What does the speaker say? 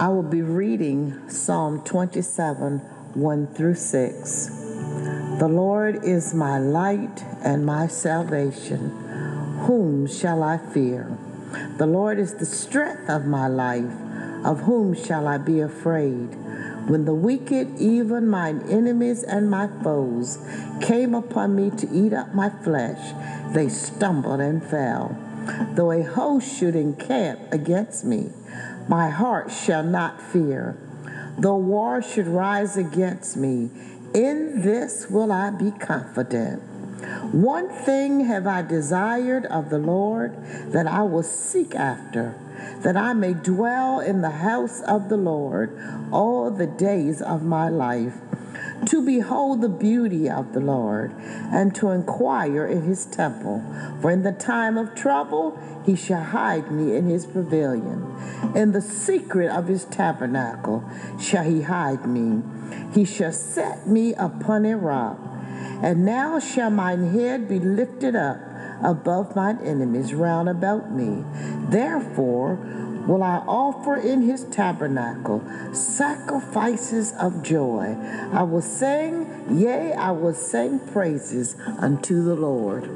I will be reading Psalm 27 1 through 6. The Lord is my light and my salvation. Whom shall I fear? The Lord is the strength of my life. Of whom shall I be afraid? When the wicked, even mine enemies and my foes, came upon me to eat up my flesh, they stumbled and fell. Though a host should encamp against me, my heart shall not fear. Though war should rise against me, in this will I be confident. One thing have I desired of the Lord that I will seek after, that I may dwell in the house of the Lord all the days of my life, to behold the beauty of the Lord, and to inquire in his temple. For in the time of trouble he shall hide me in his pavilion. In the secret of his tabernacle shall he hide me. He shall set me upon a rock. And now shall mine head be lifted up above mine enemies round about me. Therefore will I offer in his tabernacle sacrifices of joy. I will sing, yea, I will sing praises unto the Lord.